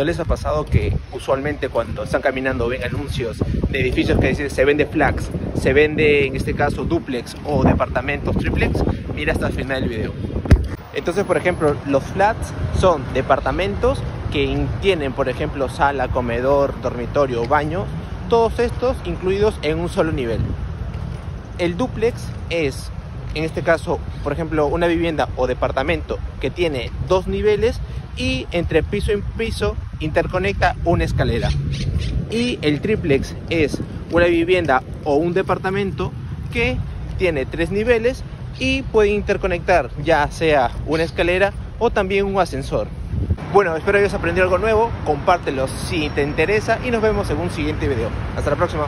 ¿No les ha pasado que usualmente cuando están caminando ven anuncios de edificios que dicen se vende flags, se vende en este caso duplex o departamentos triplex? Mira hasta el final del video. Entonces, por ejemplo, los flats son departamentos que tienen, por ejemplo, sala, comedor, dormitorio, baño, todos estos incluidos en un solo nivel. El duplex es, en este caso, por ejemplo, una vivienda o departamento que tiene dos niveles y entre piso y piso interconecta una escalera. Y el triplex es una vivienda o un departamento que tiene tres niveles y puede interconectar ya sea una escalera o también un ascensor. Bueno, espero hayas aprendido algo nuevo, compártelo si te interesa y nos vemos en un siguiente video. Hasta la próxima.